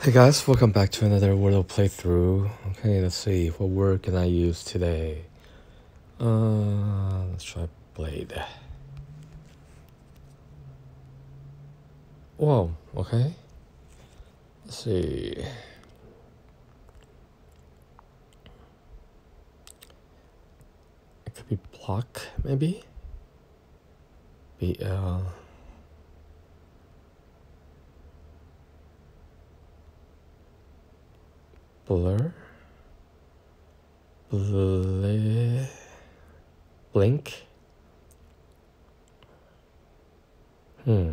Hey guys, welcome back to another Wordle playthrough. Okay, let's see, what word can I use today? Uh, let's try blade. Whoa, okay. Let's see. It could be block, maybe? B-L... blur. Bl blink. Hmm.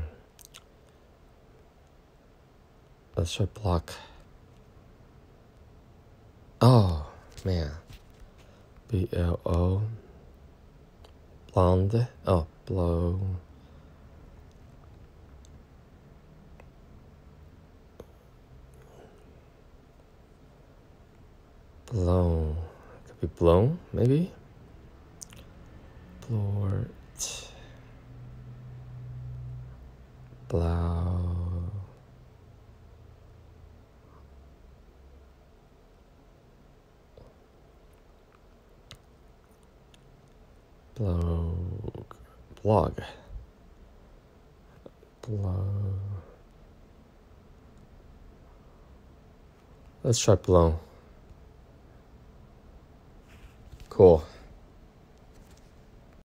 Let's try block. Oh man. B L O. Blonde. Oh blow blown. Could be blown, maybe. Blort. Blow. Blow. Blog. Blow. Let's try blow. Cool.